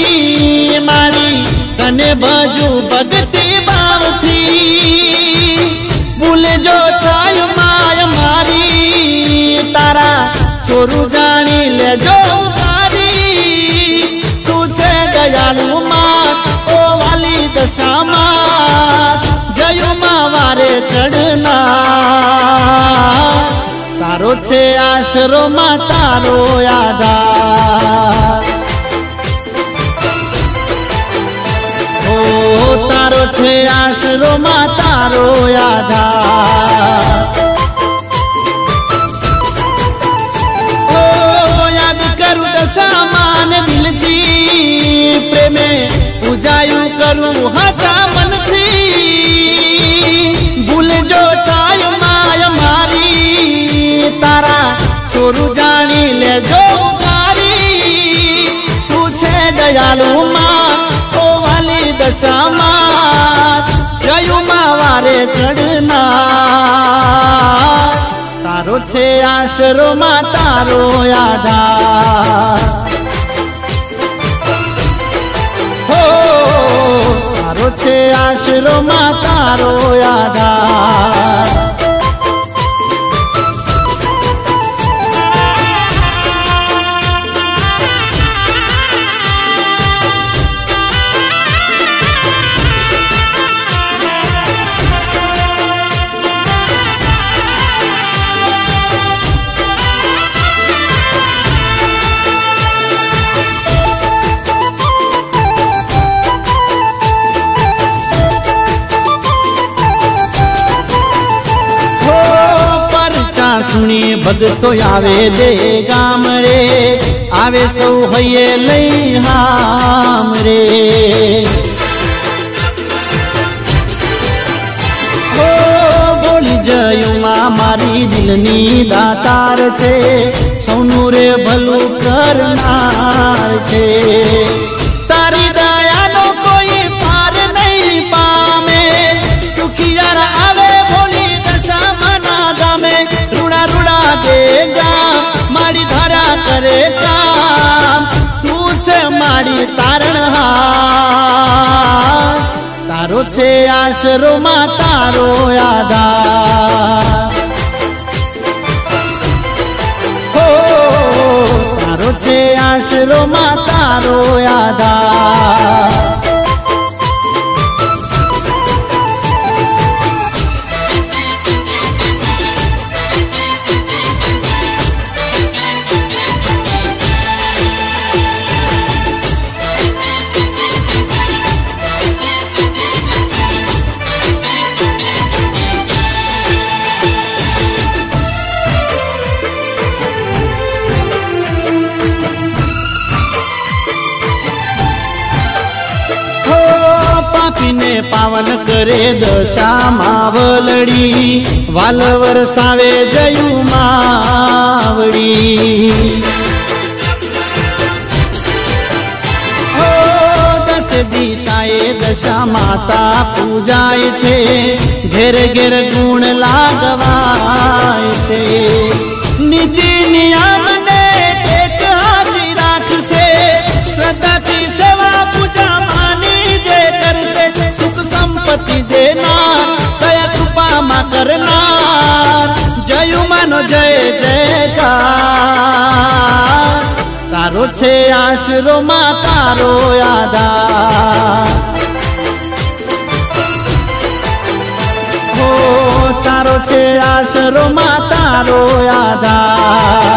મારી મારી, તને બાજુ ભગતી ભાવથી ભૂલજો થાય માય મારી, તારા છોરું જાણી લેજો તારી તું છે દયાળુ માં, ઓ વાલી દશામાં, જયુમાં વારે ચડના તારો છે આશરો માં, તારો આધાર છે આશરો માં તારો આધાર ઓ, યાદ કરું દશામાન દિલથી, પ્રેમે પૂજાયું કરું હાચા મનથી. ભૂલજો તાય માય મારી, તારા ચોરું જાણી લેજો તારી તું છે દયાળુ માં ઓ વાલી દશામાં જયુમાં વારે ચડના. તારો છે આશરો માં તારો આધાર હો, તારો છે આશરો માં તારો આધાર સુણી ભગતો આવે દે ગામ રે. આવે સૌ હૈયે લઈ હામ રે. જયુમાં, મારી દિલની દાતાર છે. સૌનું રે ભલું કરનાર છે. તારી તારો છે આશરો માં તારો આધાર. હો તારો છે આશરો માં તારો આધાર પાવન કરે દશા માવલડી વાલ વરસાવે જયું માવડી. દિશાએ દશા માતા પૂજાય છે, ઘેર ઘેર ગુણ લાગવાય છે. નીતિ નિયમ કરનાર જયુ માનો જય જયકાર તારો છે આશરો માં તારો આધાર હો તારો છે આશરો માં તારો આધાર